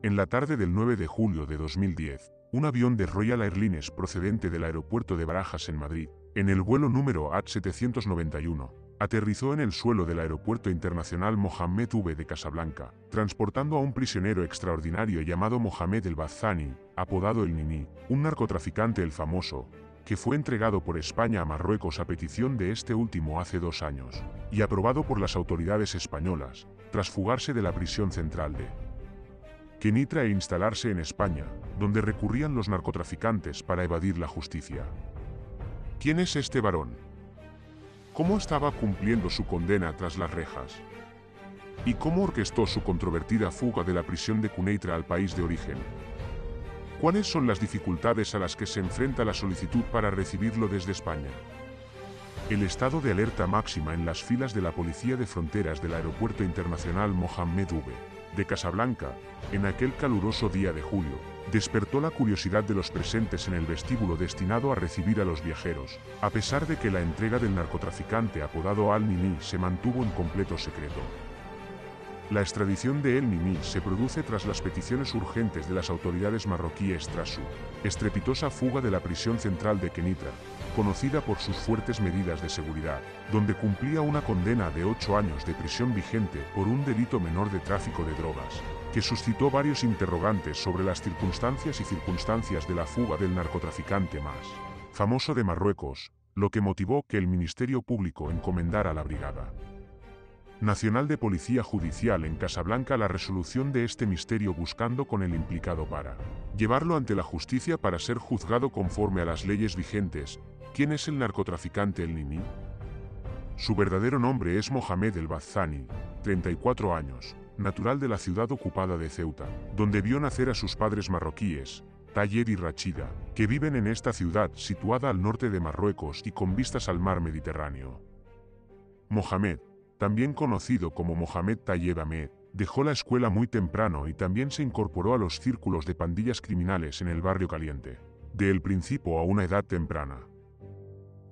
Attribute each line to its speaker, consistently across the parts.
Speaker 1: En la tarde del 9 de julio de 2010, un avión de Royal Airlines procedente del aeropuerto de Barajas en Madrid, en el vuelo número AT791, aterrizó en el suelo del Aeropuerto Internacional Mohamed V de Casablanca, transportando a un prisionero extraordinario llamado Mohamed El Bazzani, apodado El Nini, un narcotraficante el famoso, que fue entregado por España a Marruecos a petición de este último hace dos años, y aprobado por las autoridades españolas, tras fugarse de la prisión central de Kenitra e instalarse en España, donde recurrían los narcotraficantes para evadir la justicia. ¿Quién es este varón? ¿Cómo estaba cumpliendo su condena tras las rejas? ¿Y cómo orquestó su controvertida fuga de la prisión de Cuneitra al país de origen? ¿Cuáles son las dificultades a las que se enfrenta la solicitud para recibirlo desde España? El estado de alerta máxima en las filas de la Policía de Fronteras del Aeropuerto Internacional Mohamed V, de Casablanca, en aquel caluroso día de julio, despertó la curiosidad de los presentes en el vestíbulo destinado a recibir a los viajeros, a pesar de que la entrega del narcotraficante apodado Al-Nini se mantuvo en completo secreto. La extradición de El Nini se produce tras las peticiones urgentes de las autoridades marroquíes tras su estrepitosa fuga de la prisión central de Kenitra, conocida por sus fuertes medidas de seguridad, donde cumplía una condena de ocho años de prisión vigente por un delito menor de tráfico de drogas, que suscitó varios interrogantes sobre las circunstancias y circunstancias de la fuga del narcotraficante más famoso de Marruecos, lo que motivó que el Ministerio Público encomendara la Brigada Nacional de Policía Judicial en Casablanca la resolución de este misterio buscando con el implicado para llevarlo ante la justicia para ser juzgado conforme a las leyes vigentes. ¿Quién es el narcotraficante El Nini? Su verdadero nombre es Mohamed El Bazzani, 34 años, natural de la ciudad ocupada de Ceuta, donde vio nacer a sus padres marroquíes, Tayeb y Rachida, que viven en esta ciudad situada al norte de Marruecos y con vistas al mar Mediterráneo. Mohamed, también conocido como Mohamed Tayeb Ahmed, dejó la escuela muy temprano y también se incorporó a los círculos de pandillas criminales en el barrio caliente, de el principio a una edad temprana.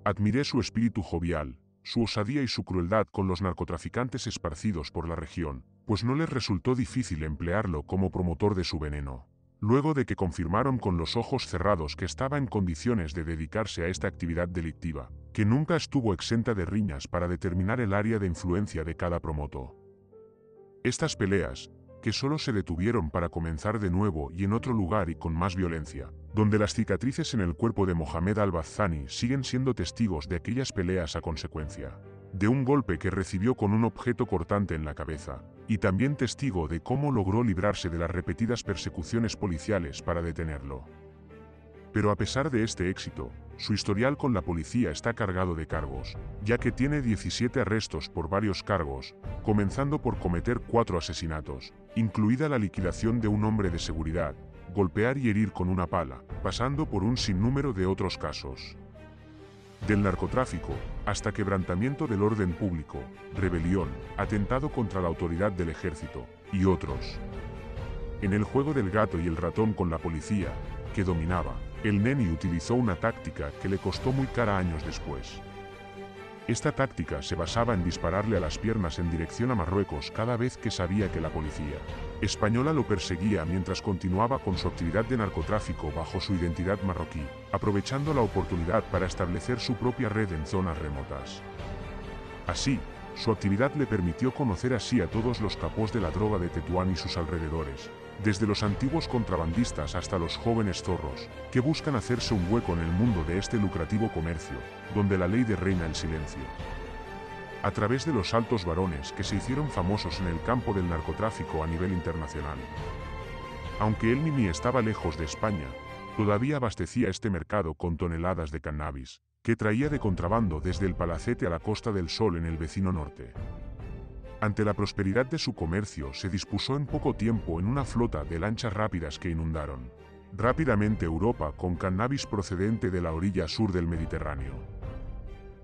Speaker 1: Admiré su espíritu jovial, su osadía y su crueldad con los narcotraficantes esparcidos por la región, pues no les resultó difícil emplearlo como promotor de su veneno. Luego de que confirmaron con los ojos cerrados que estaba en condiciones de dedicarse a esta actividad delictiva, que nunca estuvo exenta de riñas para determinar el área de influencia de cada promoto. Estas peleas, que solo se detuvieron para comenzar de nuevo y en otro lugar y con más violencia, donde las cicatrices en el cuerpo de Mohamed al-Bazzani siguen siendo testigos de aquellas peleas a consecuencia de un golpe que recibió con un objeto cortante en la cabeza, y también testigo de cómo logró librarse de las repetidas persecuciones policiales para detenerlo. Pero a pesar de este éxito, su historial con la policía está cargado de cargos, ya que tiene 17 arrestos por varios cargos, comenzando por cometer cuatro asesinatos, incluida la liquidación de un hombre de seguridad, golpear y herir con una pala, pasando por un sinnúmero de otros casos del narcotráfico, hasta quebrantamiento del orden público, rebelión, atentado contra la autoridad del ejército, y otros. En el juego del gato y el ratón con la policía, que dominaba, el Neni utilizó una táctica que le costó muy cara años después. Esta táctica se basaba en dispararle a las piernas en dirección a Marruecos cada vez que sabía que la policía española lo perseguía mientras continuaba con su actividad de narcotráfico bajo su identidad marroquí, aprovechando la oportunidad para establecer su propia red en zonas remotas. Así, su actividad le permitió conocer así a todos los capos de la droga de Tetuán y sus alrededores, desde los antiguos contrabandistas hasta los jóvenes zorros, que buscan hacerse un hueco en el mundo de este lucrativo comercio, donde la ley de reina el silencio. A través de los altos varones que se hicieron famosos en el campo del narcotráfico a nivel internacional. Aunque el Mimi estaba lejos de España, todavía abastecía este mercado con toneladas de cannabis, que traía de contrabando desde el Palacete a la Costa del Sol en el vecino norte. Ante la prosperidad de su comercio se dispuso en poco tiempo en una flota de lanchas rápidas que inundaron rápidamente Europa con cannabis procedente de la orilla sur del Mediterráneo.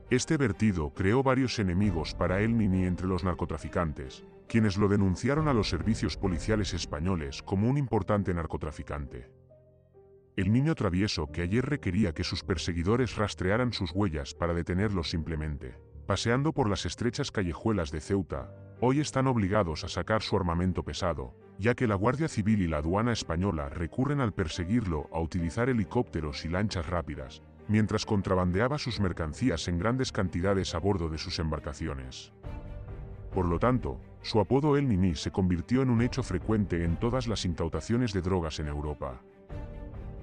Speaker 1: Este vertido creó varios enemigos para él ni entre los narcotraficantes, quienes lo denunciaron a los servicios policiales españoles como un importante narcotraficante. El niño travieso que ayer requería que sus perseguidores rastrearan sus huellas para detenerlo simplemente paseando por las estrechas callejuelas de Ceuta, hoy están obligados a sacar su armamento pesado, ya que la Guardia Civil y la aduana española recurren al perseguirlo a utilizar helicópteros y lanchas rápidas, mientras contrabandeaba sus mercancías en grandes cantidades a bordo de sus embarcaciones. Por lo tanto, su apodo El Nini se convirtió en un hecho frecuente en todas las incautaciones de drogas en Europa.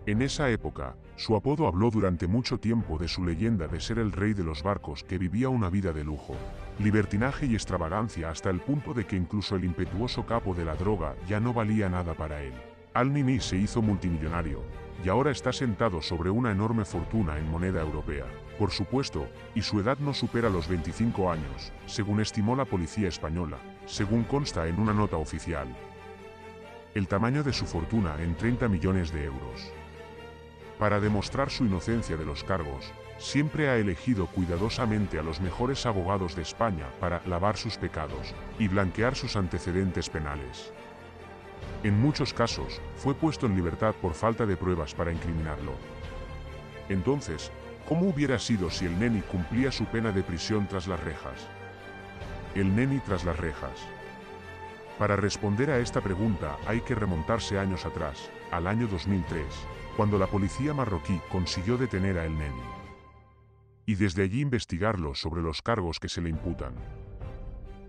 Speaker 1: En esa época, su apodo habló durante mucho tiempo de su leyenda de ser el rey de los barcos que vivía una vida de lujo, libertinaje y extravagancia hasta el punto de que incluso el impetuoso capo de la droga ya no valía nada para él. Al-Nini se hizo multimillonario, y ahora está sentado sobre una enorme fortuna en moneda europea. Por supuesto, y su edad no supera los 25 años, según estimó la policía española, según consta en una nota oficial. El tamaño de su fortuna en 30 millones de euros. Para demostrar su inocencia de los cargos, siempre ha elegido cuidadosamente a los mejores abogados de España para lavar sus pecados y blanquear sus antecedentes penales. En muchos casos, fue puesto en libertad por falta de pruebas para incriminarlo. Entonces, ¿cómo hubiera sido si el Neni cumplía su pena de prisión tras las rejas? El Neni tras las rejas. Para responder a esta pregunta hay que remontarse años atrás, al año 2003, cuando la policía marroquí consiguió detener a El Neni. Y desde allí investigarlo sobre los cargos que se le imputan.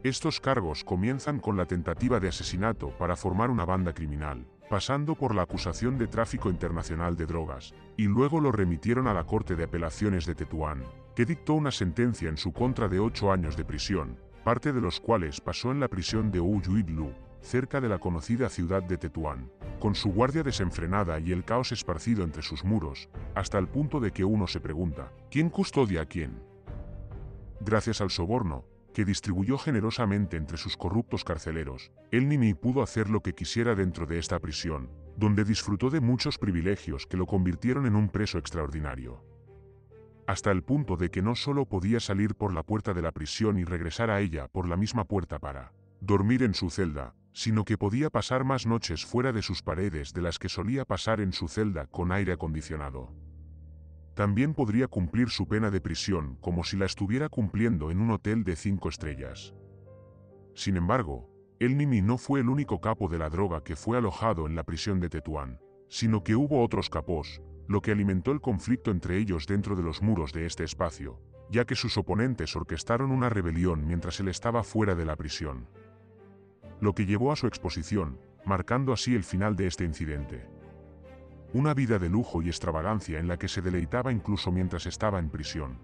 Speaker 1: Estos cargos comienzan con la tentativa de asesinato para formar una banda criminal, pasando por la acusación de tráfico internacional de drogas, y luego lo remitieron a la Corte de Apelaciones de Tetuán, que dictó una sentencia en su contra de ocho años de prisión, parte de los cuales pasó en la prisión de Uyuidlu, cerca de la conocida ciudad de Tetuán, con su guardia desenfrenada y el caos esparcido entre sus muros, hasta el punto de que uno se pregunta, ¿quién custodia a quién? Gracias al soborno, que distribuyó generosamente entre sus corruptos carceleros, el Nini pudo hacer lo que quisiera dentro de esta prisión, donde disfrutó de muchos privilegios que lo convirtieron en un preso extraordinario. Hasta el punto de que no solo podía salir por la puerta de la prisión y regresar a ella por la misma puerta para dormir en su celda, sino que podía pasar más noches fuera de sus paredes de las que solía pasar en su celda con aire acondicionado. También podría cumplir su pena de prisión como si la estuviera cumpliendo en un hotel de cinco estrellas. Sin embargo, el Nimi no fue el único capo de la droga que fue alojado en la prisión de Tetuán, sino que hubo otros capos, lo que alimentó el conflicto entre ellos dentro de los muros de este espacio, ya que sus oponentes orquestaron una rebelión mientras él estaba fuera de la prisión lo que llevó a su exposición, marcando así el final de este incidente. Una vida de lujo y extravagancia en la que se deleitaba incluso mientras estaba en prisión.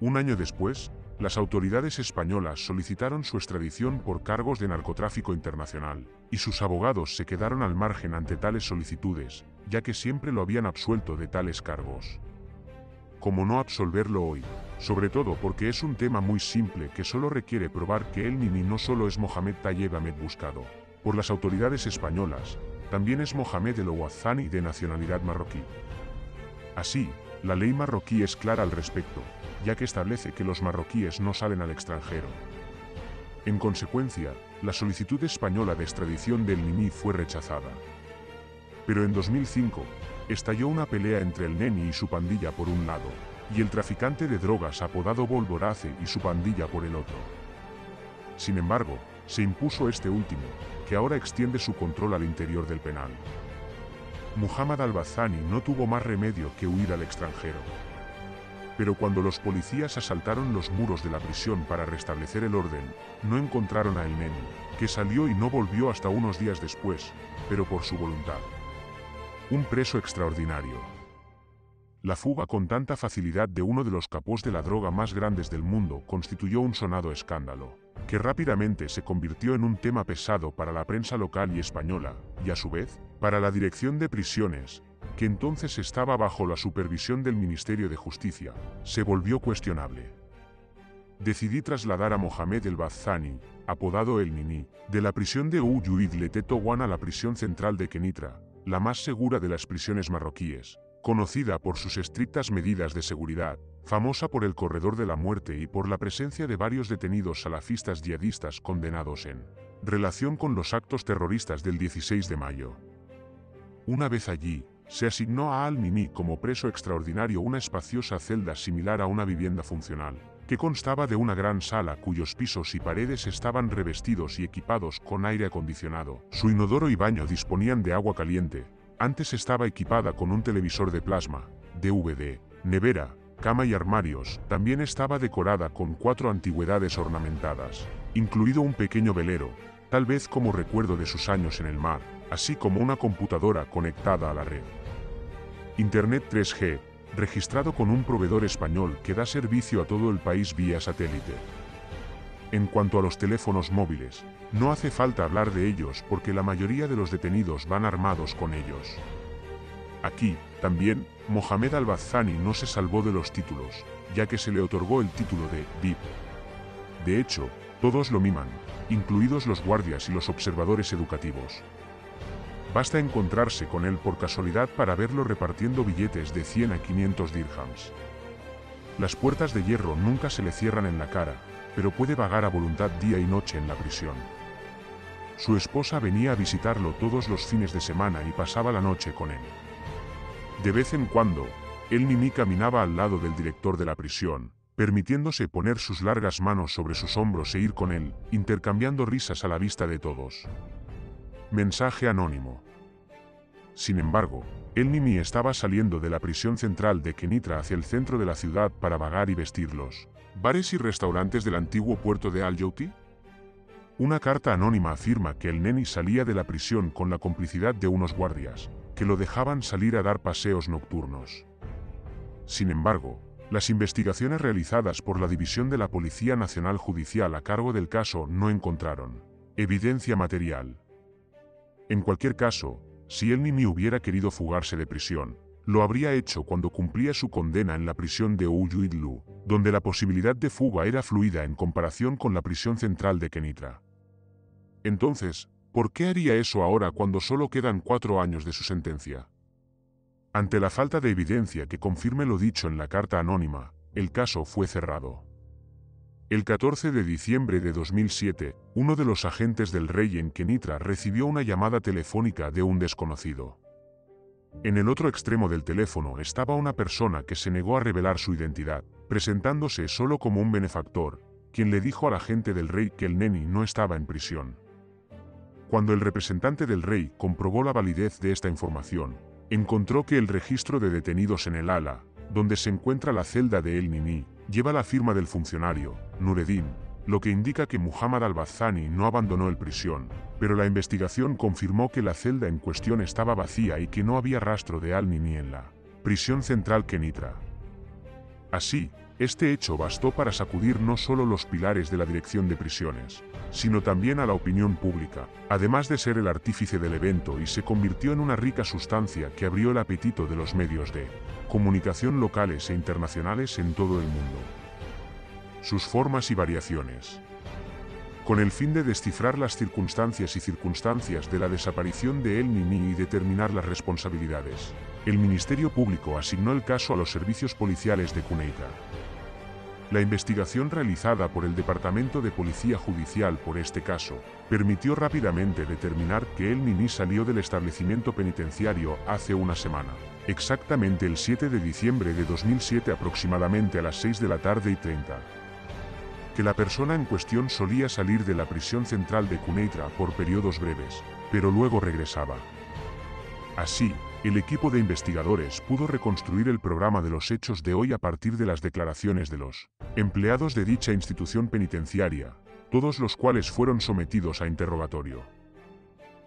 Speaker 1: Un año después, las autoridades españolas solicitaron su extradición por cargos de narcotráfico internacional, y sus abogados se quedaron al margen ante tales solicitudes, ya que siempre lo habían absuelto de tales cargos como no absolverlo hoy, sobre todo porque es un tema muy simple que solo requiere probar que el Nini no solo es Mohamed Tayeb Ahmed buscado por las autoridades españolas, también es Mohamed el Ouazzani de nacionalidad marroquí. Así, la ley marroquí es clara al respecto, ya que establece que los marroquíes no salen al extranjero. En consecuencia, la solicitud española de extradición del Nini fue rechazada. Pero en 2005, estalló una pelea entre el Neni y su pandilla por un lado, y el traficante de drogas apodado Volvorace y su pandilla por el otro. Sin embargo, se impuso este último, que ahora extiende su control al interior del penal. Muhammad al-Bazani no tuvo más remedio que huir al extranjero. Pero cuando los policías asaltaron los muros de la prisión para restablecer el orden, no encontraron a El Neni, que salió y no volvió hasta unos días después, pero por su voluntad. Un preso extraordinario. La fuga con tanta facilidad de uno de los capós de la droga más grandes del mundo constituyó un sonado escándalo, que rápidamente se convirtió en un tema pesado para la prensa local y española, y a su vez, para la Dirección de Prisiones, que entonces estaba bajo la supervisión del Ministerio de Justicia, se volvió cuestionable. Decidí trasladar a Mohamed el Bazani, apodado El Nini, de la prisión de Uyuid Leteto a la prisión central de Kenitra, la más segura de las prisiones marroquíes, conocida por sus estrictas medidas de seguridad, famosa por el corredor de la muerte y por la presencia de varios detenidos salafistas yihadistas condenados en relación con los actos terroristas del 16 de mayo. Una vez allí, se asignó a Al-Nini como preso extraordinario una espaciosa celda similar a una vivienda funcional, que constaba de una gran sala cuyos pisos y paredes estaban revestidos y equipados con aire acondicionado. Su inodoro y baño disponían de agua caliente. Antes estaba equipada con un televisor de plasma, DVD, nevera, cama y armarios. También estaba decorada con cuatro antigüedades ornamentadas, incluido un pequeño velero, tal vez como recuerdo de sus años en el mar, así como una computadora conectada a la red. Internet 3G, registrado con un proveedor español que da servicio a todo el país vía satélite. En cuanto a los teléfonos móviles, no hace falta hablar de ellos porque la mayoría de los detenidos van armados con ellos. Aquí, también, Mohamed al-Bazzani no se salvó de los títulos, ya que se le otorgó el título de VIP. De hecho, todos lo miman, incluidos los guardias y los observadores educativos. Basta encontrarse con él por casualidad para verlo repartiendo billetes de 100 a 500 dirhams. Las puertas de hierro nunca se le cierran en la cara, pero puede vagar a voluntad día y noche en la prisión. Su esposa venía a visitarlo todos los fines de semana y pasaba la noche con él. De vez en cuando, él Mimi caminaba al lado del director de la prisión, permitiéndose poner sus largas manos sobre sus hombros e ir con él, intercambiando risas a la vista de todos. Mensaje anónimo. Sin embargo, el Mimi estaba saliendo de la prisión central de Kenitra hacia el centro de la ciudad para vagar y vestirlos. ¿Bares y restaurantes del antiguo puerto de Al-Yauti? Una carta anónima afirma que el Neni salía de la prisión con la complicidad de unos guardias, que lo dejaban salir a dar paseos nocturnos. Sin embargo, las investigaciones realizadas por la División de la Policía Nacional Judicial a cargo del caso no encontraron evidencia material. En cualquier caso, si el Nimi hubiera querido fugarse de prisión, lo habría hecho cuando cumplía su condena en la prisión de Uyuidlu, donde la posibilidad de fuga era fluida en comparación con la prisión central de Kenitra. Entonces, ¿por qué haría eso ahora cuando solo quedan cuatro años de su sentencia? Ante la falta de evidencia que confirme lo dicho en la carta anónima, el caso fue cerrado. El 14 de diciembre de 2007, uno de los agentes del rey en Kenitra recibió una llamada telefónica de un desconocido. En el otro extremo del teléfono estaba una persona que se negó a revelar su identidad, presentándose solo como un benefactor, quien le dijo al agente del rey que el neni no estaba en prisión. Cuando el representante del rey comprobó la validez de esta información, encontró que el registro de detenidos en el ala, donde se encuentra la celda de El Nini, lleva la firma del funcionario, Nureddin, lo que indica que Muhammad al-Bazzani no abandonó el prisión, pero la investigación confirmó que la celda en cuestión estaba vacía y que no había rastro de al-Nini en la prisión central Kenitra. Así, este hecho bastó para sacudir no solo los pilares de la dirección de prisiones, sino también a la opinión pública, además de ser el artífice del evento y se convirtió en una rica sustancia que abrió el apetito de los medios de comunicación locales e internacionales en todo el mundo. Sus formas y variaciones. Con el fin de descifrar las circunstancias y circunstancias de la desaparición de El Nini y determinar las responsabilidades, el Ministerio Público asignó el caso a los servicios policiales de Cuneita. La investigación realizada por el Departamento de Policía Judicial por este caso, permitió rápidamente determinar que el Nini salió del establecimiento penitenciario hace una semana exactamente el 7 de diciembre de 2007 aproximadamente a las 6 de la tarde y 30. Que la persona en cuestión solía salir de la prisión central de Cuneitra por periodos breves, pero luego regresaba. Así, el equipo de investigadores pudo reconstruir el programa de los hechos de hoy a partir de las declaraciones de los empleados de dicha institución penitenciaria, todos los cuales fueron sometidos a interrogatorio.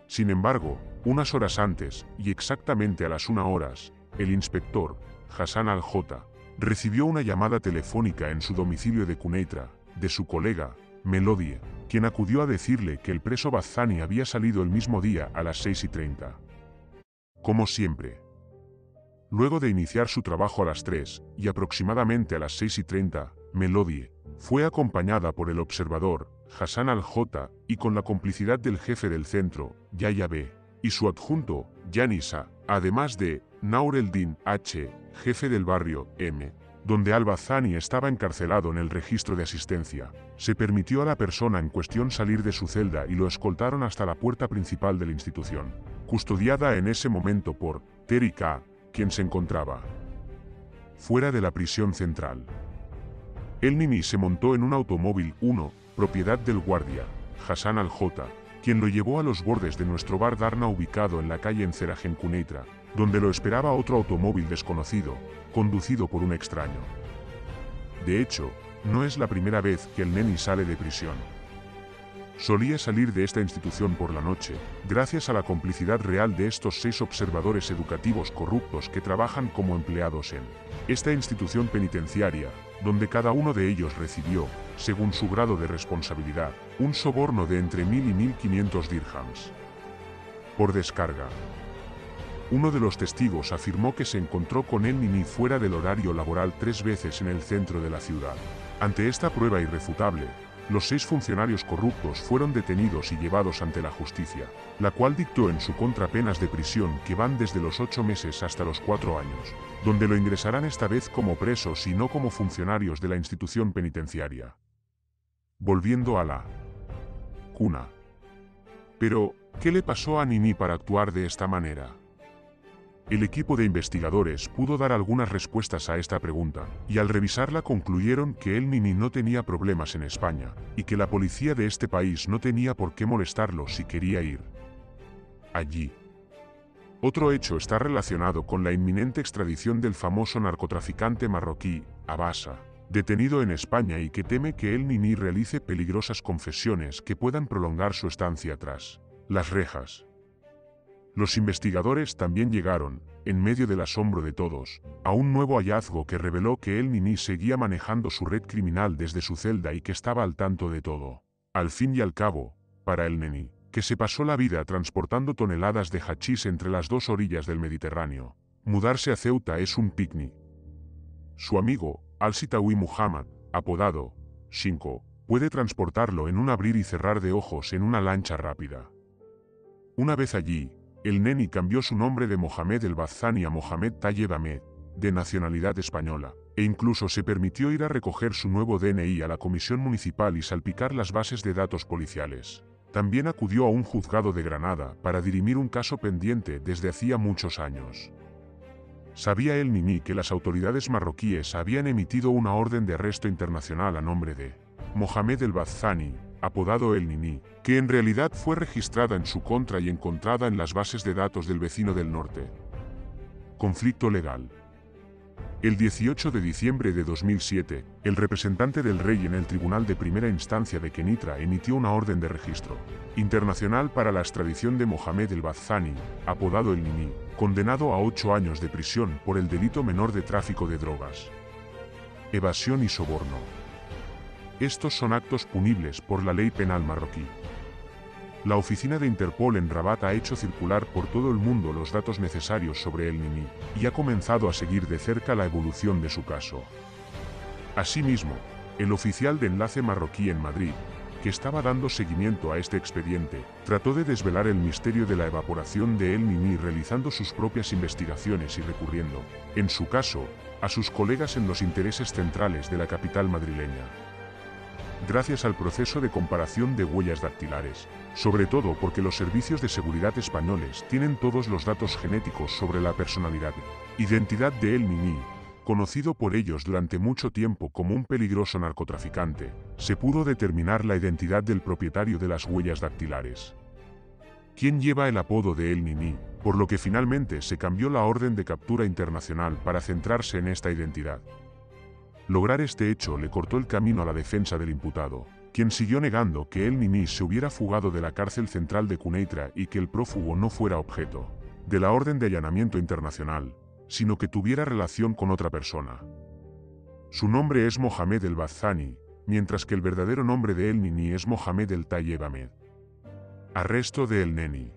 Speaker 1: Sin embargo, unas horas antes, y exactamente a las una horas, el inspector, Hassan al-J, recibió una llamada telefónica en su domicilio de Cuneitra, de su colega, Melodie, quien acudió a decirle que el preso Bazzani había salido el mismo día a las 6 y 30. Como siempre. Luego de iniciar su trabajo a las 3, y aproximadamente a las 6 y 30, Melodie, fue acompañada por el observador, Hassan al-J, y con la complicidad del jefe del centro, Yaya B, y su adjunto, Yanisa, además de Naureldin H, jefe del barrio M, donde al-Bazani estaba encarcelado en el registro de asistencia. Se permitió a la persona en cuestión salir de su celda y lo escoltaron hasta la puerta principal de la institución, custodiada en ese momento por Terry K, quien se encontraba fuera de la prisión central. El Nini se montó en un automóvil 1, propiedad del guardia, Hassan al-Jota, quien lo llevó a los bordes de nuestro bar Darna ubicado en la calle Encerajen Cuneitra, donde lo esperaba otro automóvil desconocido, conducido por un extraño. De hecho, no es la primera vez que el Neni sale de prisión. Solía salir de esta institución por la noche, gracias a la complicidad real de estos seis observadores educativos corruptos que trabajan como empleados en esta institución penitenciaria, donde cada uno de ellos recibió, según su grado de responsabilidad, un soborno de entre mil y mil quinientos dirhams. Por descarga. Uno de los testigos afirmó que se encontró con el Nini fuera del horario laboral tres veces en el centro de la ciudad. Ante esta prueba irrefutable, los seis funcionarios corruptos fueron detenidos y llevados ante la justicia, la cual dictó en su contra penas de prisión que van desde los ocho meses hasta los cuatro años, donde lo ingresarán esta vez como presos y no como funcionarios de la institución penitenciaria. Volviendo a la cuna. Pero, ¿qué le pasó a Nini para actuar de esta manera? El equipo de investigadores pudo dar algunas respuestas a esta pregunta, y al revisarla concluyeron que el Nini no tenía problemas en España, y que la policía de este país no tenía por qué molestarlo si quería ir allí. Otro hecho está relacionado con la inminente extradición del famoso narcotraficante marroquí, Abasa, detenido en España y que teme que el Nini realice peligrosas confesiones que puedan prolongar su estancia tras las rejas. Los investigadores también llegaron, en medio del asombro de todos, a un nuevo hallazgo que reveló que el Nini seguía manejando su red criminal desde su celda y que estaba al tanto de todo. Al fin y al cabo, para el Nini, que se pasó la vida transportando toneladas de hachís entre las dos orillas del Mediterráneo, mudarse a Ceuta es un picnic. Su amigo, Al-Sitawi Muhammad, apodado Shinko, puede transportarlo en un abrir y cerrar de ojos en una lancha rápida. Una vez allí, el Neni cambió su nombre de Mohamed el Bazani a Mohamed Tayeb Ahmed, de nacionalidad española, e incluso se permitió ir a recoger su nuevo DNI a la comisión municipal y salpicar las bases de datos policiales. También acudió a un juzgado de Granada para dirimir un caso pendiente desde hacía muchos años. Sabía el Nini que las autoridades marroquíes habían emitido una orden de arresto internacional a nombre de Mohamed el Bazani, apodado El Nini, que en realidad fue registrada en su contra y encontrada en las bases de datos del vecino del norte. Conflicto legal. El 18 de diciembre de 2007, el representante del rey en el Tribunal de Primera Instancia de Kenitra emitió una orden de registro internacional para la extradición de Mohamed el Bazani, apodado El Nini, condenado a ocho años de prisión por el delito menor de tráfico de drogas, evasión y soborno. Estos son actos punibles por la ley penal marroquí. La oficina de Interpol en Rabat ha hecho circular por todo el mundo los datos necesarios sobre el Nini, y ha comenzado a seguir de cerca la evolución de su caso. Asimismo, el oficial de enlace marroquí en Madrid, que estaba dando seguimiento a este expediente, trató de desvelar el misterio de la evaporación de El Nini realizando sus propias investigaciones y recurriendo, en su caso, a sus colegas en los intereses centrales de la capital madrileña gracias al proceso de comparación de huellas dactilares, sobre todo porque los servicios de seguridad españoles tienen todos los datos genéticos sobre la personalidad, identidad de El Nini, conocido por ellos durante mucho tiempo como un peligroso narcotraficante, se pudo determinar la identidad del propietario de las huellas dactilares. ¿Quién lleva el apodo de El Nini? Por lo que finalmente se cambió la orden de captura internacional para centrarse en esta identidad. Lograr este hecho le cortó el camino a la defensa del imputado, quien siguió negando que el Nini se hubiera fugado de la cárcel central de Cuneitra y que el prófugo no fuera objeto de la orden de allanamiento internacional, sino que tuviera relación con otra persona. Su nombre es Mohamed el Bazani, mientras que el verdadero nombre de El Nini es Mohamed el Tayeb Ahmed. Arresto de El Neni.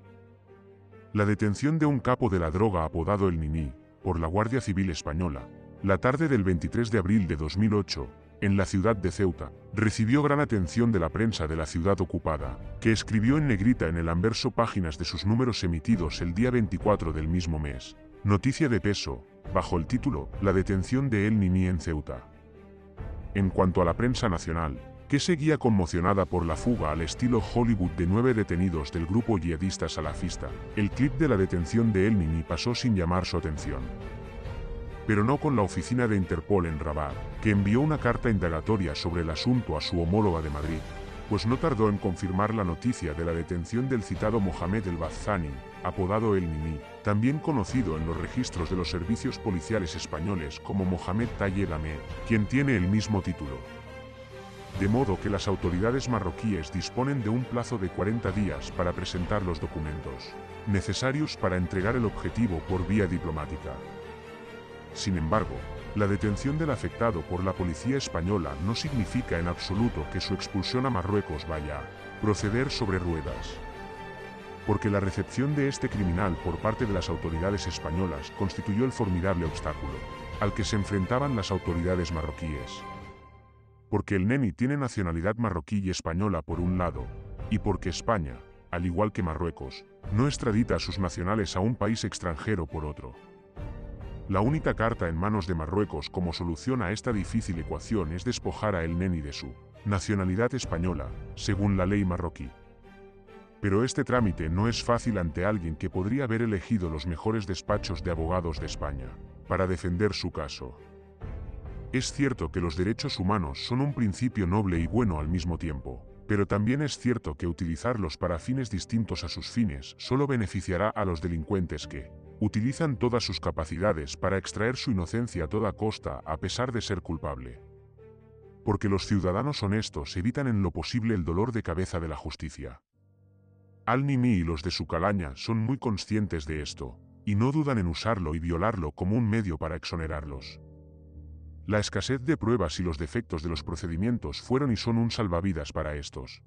Speaker 1: La detención de un capo de la droga apodado El Nini, por la Guardia Civil Española, la tarde del 23 de abril de 2008, en la ciudad de Ceuta, recibió gran atención de la prensa de la ciudad ocupada, que escribió en negrita en el anverso páginas de sus números emitidos el día 24 del mismo mes. Noticia de peso, bajo el título La detención de El Nini en Ceuta. En cuanto a la prensa nacional, que seguía conmocionada por la fuga al estilo Hollywood de nueve detenidos del grupo yihadista salafista, el clip de la detención de El Nini pasó sin llamar su atención. Pero no con la oficina de Interpol en Rabat, que envió una carta indagatoria sobre el asunto a su homóloga de Madrid, pues no tardó en confirmar la noticia de la detención del citado Mohamed el Bazani, apodado El Nini, también conocido en los registros de los servicios policiales españoles como Mohamed Tayeb Ahmed, quien tiene el mismo título. De modo que las autoridades marroquíes disponen de un plazo de 40 días para presentar los documentos necesarios para entregar el objetivo por vía diplomática. Sin embargo, la detención del afectado por la policía española no significa en absoluto que su expulsión a Marruecos vaya a proceder sobre ruedas. Porque la recepción de este criminal por parte de las autoridades españolas constituyó el formidable obstáculo al que se enfrentaban las autoridades marroquíes. Porque el Neni tiene nacionalidad marroquí y española por un lado, y porque España, al igual que Marruecos, no extradita a sus nacionales a un país extranjero por otro. La única carta en manos de Marruecos como solución a esta difícil ecuación es despojar a El Neni de su nacionalidad española, según la ley marroquí. Pero este trámite no es fácil ante alguien que podría haber elegido los mejores despachos de abogados de España para defender su caso. Es cierto que los derechos humanos son un principio noble y bueno al mismo tiempo, pero también es cierto que utilizarlos para fines distintos a sus fines solo beneficiará a los delincuentes que, Utilizan todas sus capacidades para extraer su inocencia a toda costa a pesar de ser culpable. Porque los ciudadanos honestos evitan en lo posible el dolor de cabeza de la justicia. Al-Nimi y los de su calaña son muy conscientes de esto, y no dudan en usarlo y violarlo como un medio para exonerarlos. La escasez de pruebas y los defectos de los procedimientos fueron y son un salvavidas para estos.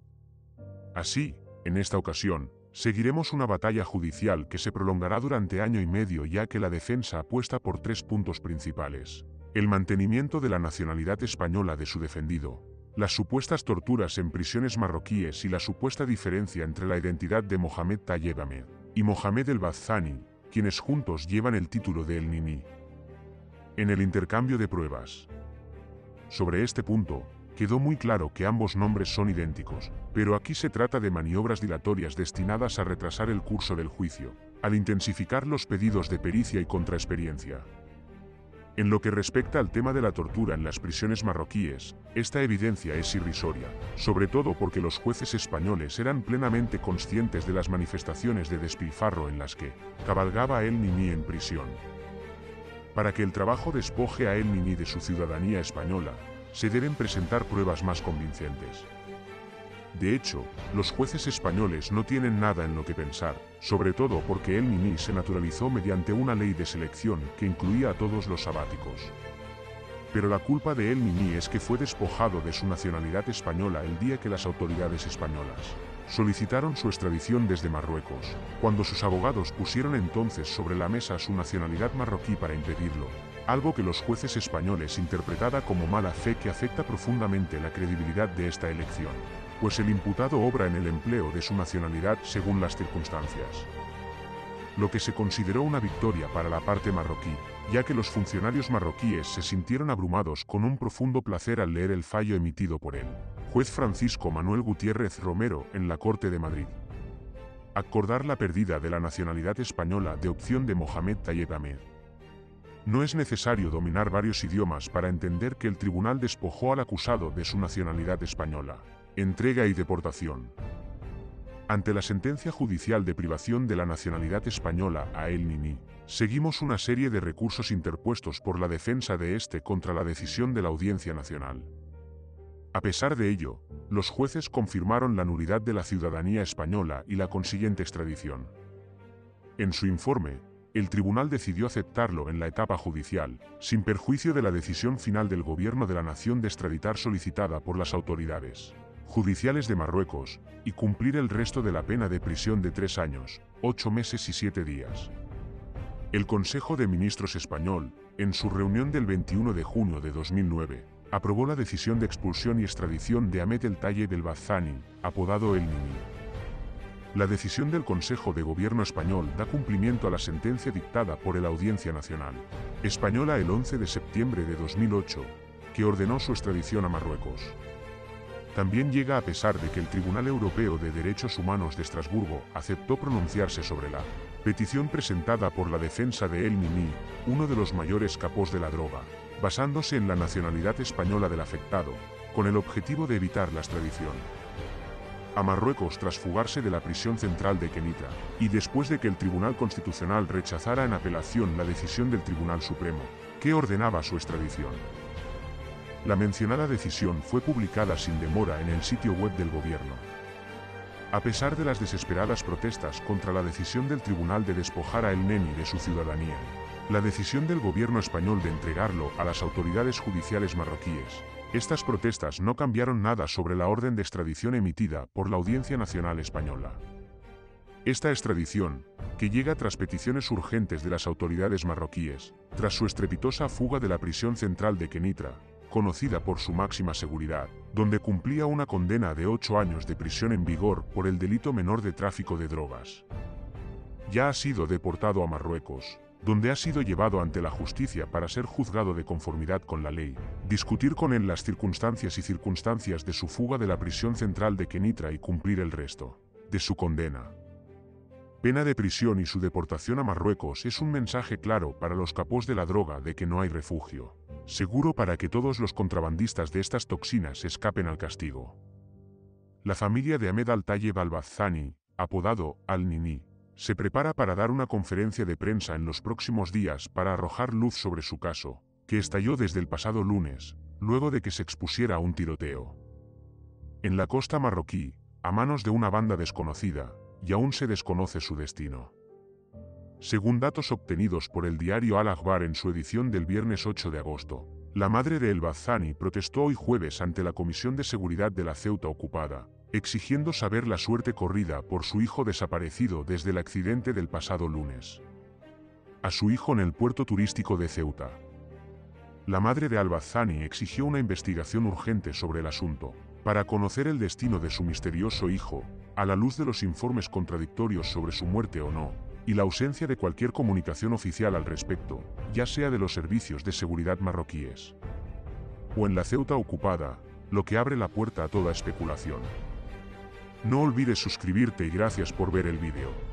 Speaker 1: Así, en esta ocasión, Seguiremos una batalla judicial que se prolongará durante año y medio ya que la defensa apuesta por tres puntos principales. El mantenimiento de la nacionalidad española de su defendido, las supuestas torturas en prisiones marroquíes y la supuesta diferencia entre la identidad de Mohamed Tayeb Ahmed y Mohamed el Bazani, quienes juntos llevan el título de El Nini. En el intercambio de pruebas. Sobre este punto, quedó muy claro que ambos nombres son idénticos, pero aquí se trata de maniobras dilatorias destinadas a retrasar el curso del juicio, al intensificar los pedidos de pericia y contraexperiencia. En lo que respecta al tema de la tortura en las prisiones marroquíes, esta evidencia es irrisoria, sobre todo porque los jueces españoles eran plenamente conscientes de las manifestaciones de despilfarro en las que cabalgaba el Nini en prisión. Para que el trabajo despoje a El Nini de su ciudadanía española, se deben presentar pruebas más convincentes. De hecho, los jueces españoles no tienen nada en lo que pensar, sobre todo porque el Nini se naturalizó mediante una ley de selección que incluía a todos los sabáticos. Pero la culpa de El Nini es que fue despojado de su nacionalidad española el día que las autoridades españolas solicitaron su extradición desde Marruecos, cuando sus abogados pusieron entonces sobre la mesa su nacionalidad marroquí para impedirlo, algo que los jueces españoles interpretada como mala fe que afecta profundamente la credibilidad de esta elección, pues el imputado obra en el empleo de su nacionalidad según las circunstancias. Lo que se consideró una victoria para la parte marroquí, ya que los funcionarios marroquíes se sintieron abrumados con un profundo placer al leer el fallo emitido por él juez Francisco Manuel Gutiérrez Romero en la Corte de Madrid. Acordar la pérdida de la nacionalidad española de opción de Mohamed Tayeb Ahmed. No es necesario dominar varios idiomas para entender que el tribunal despojó al acusado de su nacionalidad española. Entrega y deportación. Ante la sentencia judicial de privación de la nacionalidad española a El Nini, seguimos una serie de recursos interpuestos por la defensa de este contra la decisión de la Audiencia Nacional. A pesar de ello, los jueces confirmaron la nulidad de la ciudadanía española y la consiguiente extradición. En su informe, el tribunal decidió aceptarlo en la etapa judicial, sin perjuicio de la decisión final del gobierno de la nación de extraditar solicitada por las autoridades judiciales de Marruecos, y cumplir el resto de la pena de prisión de tres años, ocho meses y siete días. El Consejo de Ministros español, en su reunión del 21 de junio de 2009, aprobó la decisión de expulsión y extradición de Ahmed El Tayeb El Bazani, apodado El Nini. La decisión del Consejo de Gobierno español da cumplimiento a la sentencia dictada por la Audiencia Nacional Española el 11 de septiembre de 2008, que ordenó su extradición a Marruecos. También llega a pesar de que el Tribunal Europeo de Derechos Humanos de Estrasburgo aceptó pronunciarse sobre la petición presentada por la defensa de El Nini, uno de los mayores capos de la droga, basándose en la nacionalidad española del afectado, con el objetivo de evitar la extradición a Marruecos tras fugarse de la prisión central de Kenitra, y después de que el Tribunal Constitucional rechazara en apelación la decisión del Tribunal Supremo, que ordenaba su extradición. La mencionada decisión fue publicada sin demora en el sitio web del gobierno. A pesar de las desesperadas protestas contra la decisión del tribunal de despojar a El Neni de su ciudadanía, la decisión del gobierno español de entregarlo a las autoridades judiciales marroquíes, estas protestas no cambiaron nada sobre la orden de extradición emitida por la Audiencia Nacional Española. Esta extradición, que llega tras peticiones urgentes de las autoridades marroquíes, tras su estrepitosa fuga de la prisión central de Kenitra, conocida por su máxima seguridad, donde cumplía una condena de ocho años de prisión en vigor por el delito menor de tráfico de drogas. Ya ha sido deportado a Marruecos, donde ha sido llevado ante la justicia para ser juzgado de conformidad con la ley, discutir con él las circunstancias y circunstancias de su fuga de la prisión central de Kenitra y cumplir el resto de su condena. Pena de prisión y su deportación a Marruecos es un mensaje claro para los capos de la droga de que no hay refugio, seguro para que todos los contrabandistas de estas toxinas escapen al castigo. La familia de Ahmed Al-Tayeb apodado Al-Nini, se prepara para dar una conferencia de prensa en los próximos días para arrojar luz sobre su caso, que estalló desde el pasado lunes, luego de que se expusiera un tiroteo. En la costa marroquí, a manos de una banda desconocida, y aún se desconoce su destino. Según datos obtenidos por el diario Al-Akhbar en su edición del viernes 8 de agosto, la madre de El Bazzani protestó hoy jueves ante la Comisión de Seguridad de la Ceuta ocupada, exigiendo saber la suerte corrida por su hijo desaparecido desde el accidente del pasado lunes. A su hijo en el puerto turístico de Ceuta. La madre de Albazani exigió una investigación urgente sobre el asunto, para conocer el destino de su misterioso hijo, a la luz de los informes contradictorios sobre su muerte o no, y la ausencia de cualquier comunicación oficial al respecto, ya sea de los servicios de seguridad marroquíes o en la Ceuta ocupada, lo que abre la puerta a toda especulación. No olvides suscribirte y gracias por ver el vídeo.